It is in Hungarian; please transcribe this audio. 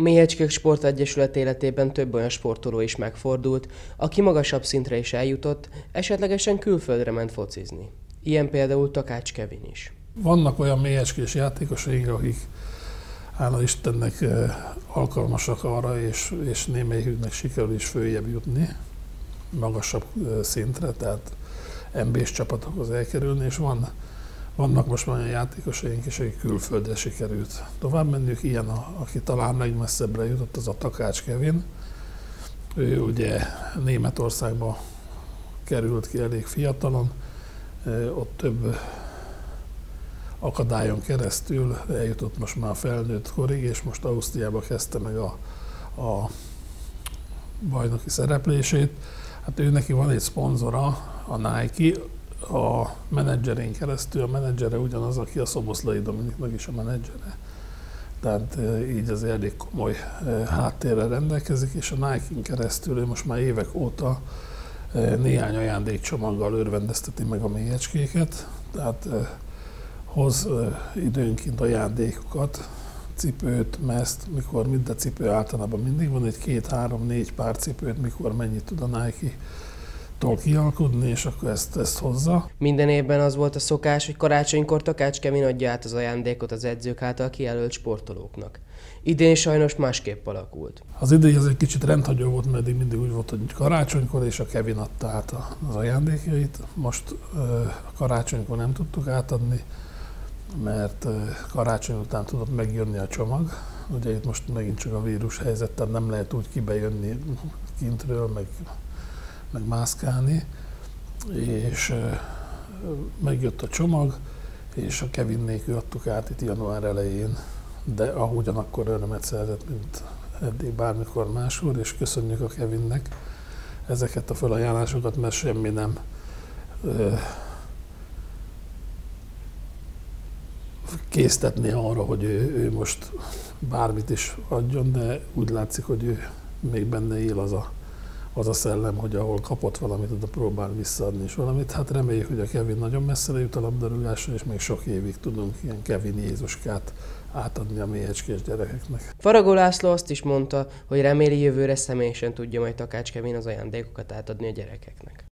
A Méhecskék Sportegyesület életében több olyan sportoló is megfordult, aki magasabb szintre is eljutott, esetlegesen külföldre ment focizni. Ilyen például Takács Kevin is. Vannak olyan méhecskés játékosaink, akik hála Istennek eh, alkalmasak arra, és, és némelyiküknek sikerül is följebb jutni, magasabb eh, szintre, tehát MB-s csapatokhoz elkerülni, és van, vannak most már olyan játékosaink is, akik külföldre sikerült tovább menniük. Ilyen, a, aki talán legmesszebbre jutott, az a Takács Kevin. Ő ugye Németországba került ki elég fiatalon, ott több akadályon keresztül eljutott most már a felnőtt korig, és most Ausztriába kezdte meg a, a bajnoki szereplését. Hát ő neki van egy szponzora, a Nike, a menedzserén keresztül, a menedzsere ugyanaz, aki a Szoboszlai Dominiknak is a menedzsere. Tehát e, így az elég komoly e, háttérre rendelkezik, és a Nike-n keresztül ő most már évek óta e, néhány ajándékcsomaggal örvendezteti meg a mélyecskéket. Tehát hoz időnként ajándékokat, cipőt, mezt, mikor minden cipő általában mindig van egy két, három, négy pár cipőt, mikor mennyit tud a Nike tól kialkudni, és akkor ezt, ezt hozza. Minden évben az volt a szokás, hogy karácsonykor Takács Kevin adja át az ajándékot az edzők által kijelölt sportolóknak. Idén sajnos másképp alakult. Az idei az egy kicsit rendhagyó volt, mert eddig mindig úgy volt, hogy karácsonykor és a Kevin adta át az ajándékjait. Most karácsonykor nem tudtuk átadni, mert karácsony után tudott megjönni a csomag. Ugye itt most megint csak a vírus helyzet, tehát nem lehet úgy kibejönni kintről, meg, meg mászkálni. És megjött a csomag, és a Kevinnék adtuk át itt január elején, de ahogyan örömet szerzett, mint eddig bármikor máshol, és köszönjük a Kevinnek ezeket a felajánlásokat, mert semmi nem késztetni arra, hogy ő, ő most bármit is adjon, de úgy látszik, hogy ő még benne él az a, az a szellem, hogy ahol kapott valamit, oda próbál visszaadni is valamit. Hát reméljük, hogy a Kevin nagyon messzire jut a labdarúgásra, és még sok évig tudunk ilyen Kevin Jézuskát átadni a mélyecskés gyerekeknek. Faragó László azt is mondta, hogy reméli jövőre személyesen tudja majd Takács Kevin az ajándékokat átadni a gyerekeknek.